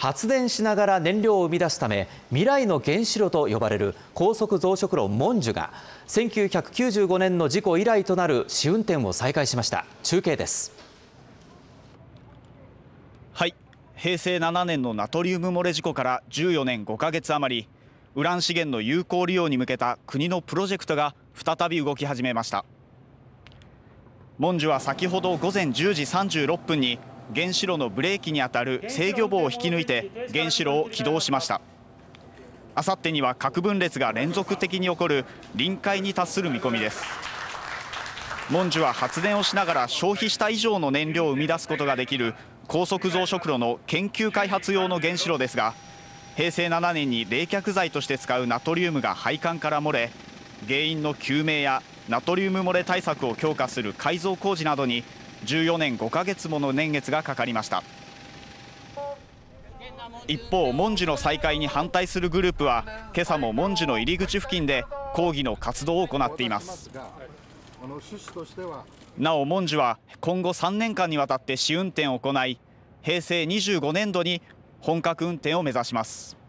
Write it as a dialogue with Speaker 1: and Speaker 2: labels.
Speaker 1: 発電しながら燃料を生み出すため未来の原子炉と呼ばれる高速増殖炉モンジュが1995年の事故以来となる試運転を再開しました。中継です。
Speaker 2: はい。平成7年のナトリウム漏れ事故から14年5ヶ月余りウラン資源の有効利用に向けた国のプロジェクトが再び動き始めました。モンジュは先ほど午前10時36分に原子炉のブレーキにあたる制御棒を引き抜いて原子炉を起動しました。あさってには核分裂が連続的に起こる臨界に達する見込みです。モンジュは発電をしながら消費した以上の燃料を生み出すことができる高速増殖炉の研究開発用の原子炉ですが平成7年に冷却剤として使うナトリウムが配管から漏れ原因の究明やナトリウム漏れ対策を強化する改造工事などに14年5ヶ月もの年月がかかりました。一方モンジュの再開に反対するグループは今朝もモンジュの入り口付近で抗議の活動を行っています。なおモンジュは今後3年間にわたって試運転を行い平成25年度に本格運転を目指します。